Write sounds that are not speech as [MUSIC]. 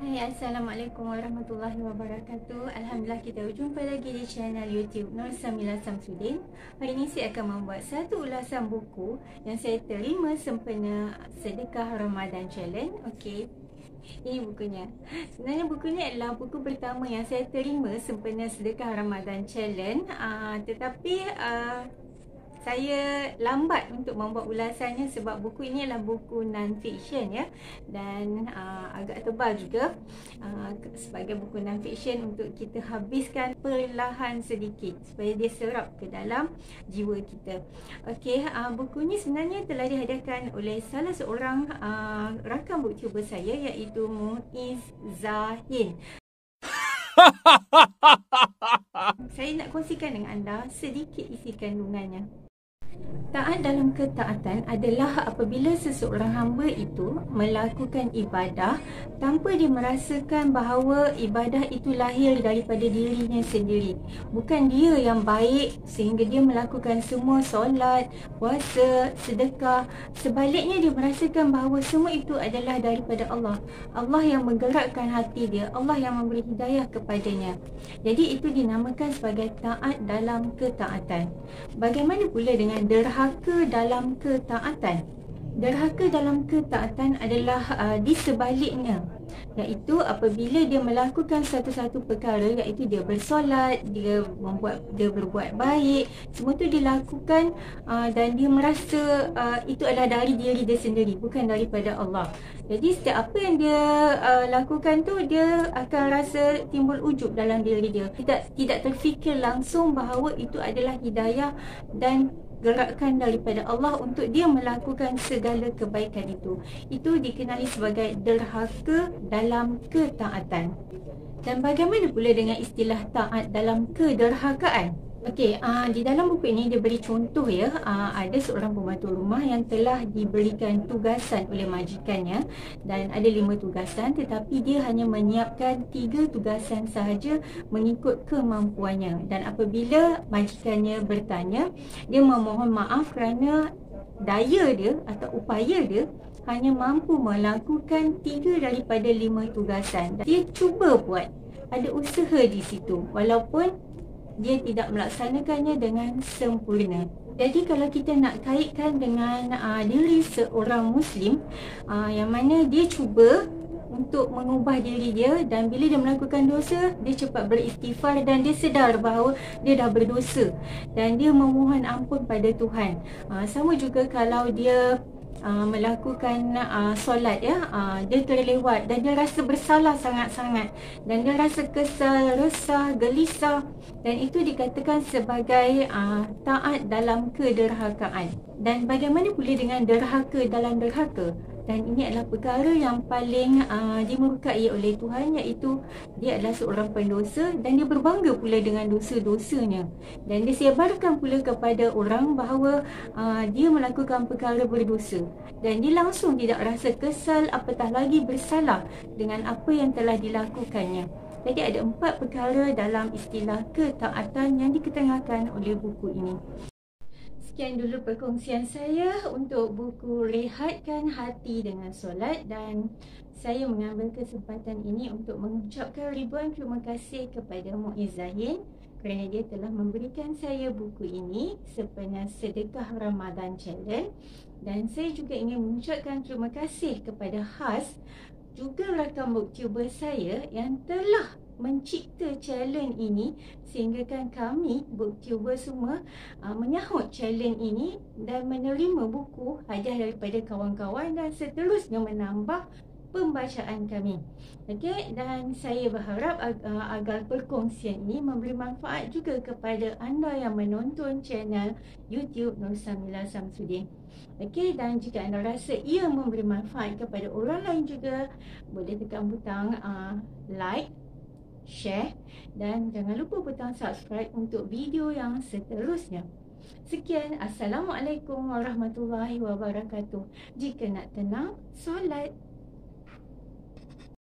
Hai Assalamualaikum Warahmatullahi Wabarakatuh. Alhamdulillah kita berjumpa lagi di channel YouTube Nur Samila Samsudin. Hari ini saya akan membuat satu ulasan buku Yang saya terima sempena Sedekah Ramadan Challenge. Okey. Ini bukunya. Sebenarnya buku ni adalah buku pertama yang saya terima sempena Sedekah Ramadan Challenge. Uh, Tetapi uh, saya lambat untuk membuat ulasannya sebab buku ini adalah buku non-fiction ya dan uh, agak tebal juga uh, sebagai buku non-fiction untuk kita habiskan perlahan sedikit supaya dia serap ke dalam jiwa kita. Okey, uh, buku ini sebenarnya telah dihadiahkan oleh salah seorang uh, rakan booktuber saya iaitu Muiz Zahin. [LAUGHS] saya nak kongsikan dengan anda sedikit isi kandungannya. Taat dalam ketaatan adalah apabila seseorang hamba itu melakukan ibadah tanpa dia merasakan bahawa ibadah itu lahir daripada dirinya sendiri. Bukan dia yang baik sehingga dia melakukan semua solat, puasa, sedekah. Sebaliknya dia merasakan bahawa semua itu adalah daripada Allah. Allah yang menggerakkan hati dia. Allah yang memberi hidayah kepadanya. Jadi itu dinamakan sebagai taat dalam ketaatan. Bagaimana pula dengan derhaka dalam ketaatan. Derhaka dalam ketaatan adalah uh, di sebaliknya iaitu apabila dia melakukan satu-satu perkara iaitu dia bersolat, dia membuat dia berbuat baik, semua tu dilakukan uh, dan dia merasa uh, itu adalah dari diri dia sendiri bukan daripada Allah. Jadi setiap apa yang dia uh, lakukan tu dia akan rasa timbul ujub dalam diri dia. Tidak tidak terfikir langsung bahawa itu adalah hidayah dan gerakan daripada Allah untuk dia melakukan segala kebaikan itu. Itu dikenali sebagai derhaka dalam ketaatan. Dan bagaimana pula dengan istilah taat dalam kederhakaan? Okey, uh, di dalam buku ini dia beri contoh ya, uh, ada seorang pembantu rumah yang telah diberikan tugasan oleh majikannya dan ada lima tugasan tetapi dia hanya menyiapkan tiga tugasan sahaja mengikut kemampuannya dan apabila majikannya bertanya, dia memohon maaf kerana daya dia atau upaya dia hanya mampu melakukan tiga daripada lima tugasan. Dia cuba buat ada usaha di situ walaupun dia tidak melaksanakannya dengan sempurna. Jadi kalau kita nak kaitkan dengan uh, diri seorang Muslim uh, yang mana dia cuba untuk mengubah diri dia dan bila dia melakukan dosa dia cepat beristighfar dan dia sedar bahawa dia dah berdosa dan dia memohon ampun pada Tuhan. Uh, sama juga kalau dia uh, melakukan uh, solat ya. Uh, dia terlewat dan dia rasa bersalah sangat-sangat. Dan dia rasa kesal, resah, gelisah. Dan itu dikatakan sebagai uh, taat dalam kederhakaan dan bagaimana pula dengan derhaka dalam derhaka dan ini adalah perkara yang paling uh, dimurkai oleh Tuhan iaitu dia adalah seorang pendosa dan dia berbangga pula dengan dosa-dosanya. Dan dia sebarkan pula kepada orang bahawa uh, dia melakukan perkara berdosa. Dan dia langsung tidak rasa kesal apatah lagi bersalah dengan apa yang telah dilakukannya. Jadi ada empat perkara dalam istilah ketaatan yang diketengahkan oleh buku ini sekian dulu perkongsian saya untuk buku Rehatkan Hati dengan Solat dan saya mengambil kesempatan ini untuk mengucapkan ribuan terima kasih kepada Muiz Zahin kerana dia telah memberikan saya buku ini sepenuh sedekah Ramadan Challenge. Dan saya juga ingin mengucapkan terima kasih kepada Has juga rakan booktuber saya yang telah mencipta challenge ini sehinggakan kami booktuber semua uh, menyahut challenge ini dan menerima buku hadiah daripada kawan-kawan dan seterusnya menambah pembacaan kami. Okey dan saya berharap ag- uh, agar perkongsian ini memberi manfaat juga kepada anda yang menonton channel YouTube Nur Samila Samsudin. Okey dan jika anda rasa ia memberi manfaat kepada orang lain juga boleh tekan butang uh, like share dan jangan lupa butang subscribe untuk video yang seterusnya. Sekian, Assalamualaikum warahmatullahi wabarakatuh. Jika nak tenang, solat.